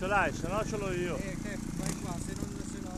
Ce l'hai, se no ce l'ho io. Eh, che vai qua, se non se no...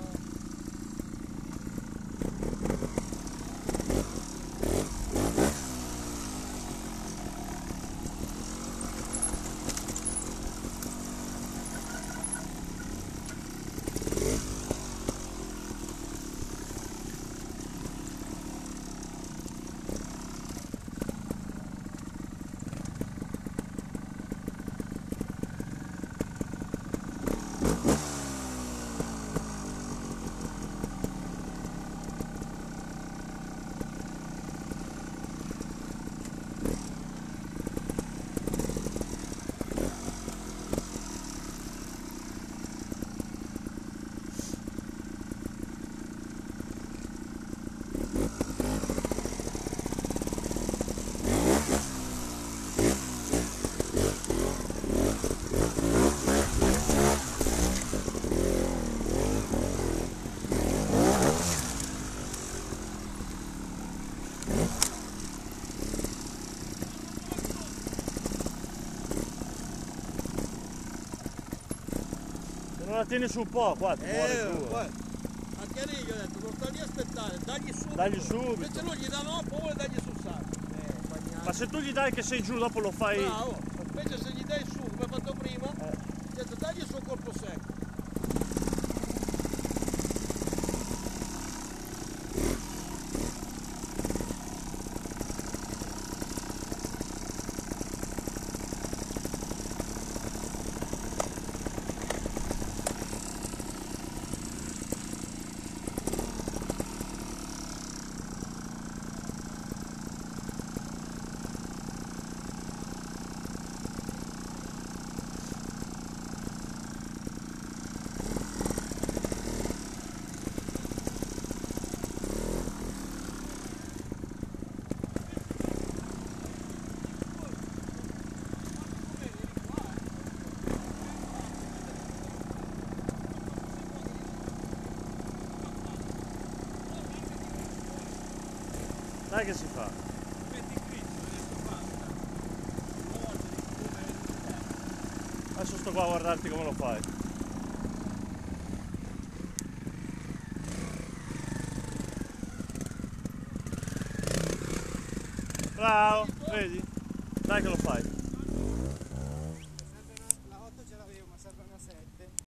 Se non la tieni su un po', qua ti muore Eh, tu. guarda. A Chiari gli ho detto, non stai lì a aspettare, dagli subito. Dagli subito. Invece lui gli dà no, poi vuole dargli sul sacco. Eh. Ma se tu gli dai che sei giù, dopo lo fai. Bravo, invece se gli dai su, come hai fatto prima, Eh. detto dagli il suo corpo secco. Dai che si fa. Adesso sto qua a guardarti come lo fai. Bravo, vedi? Dai che lo fai.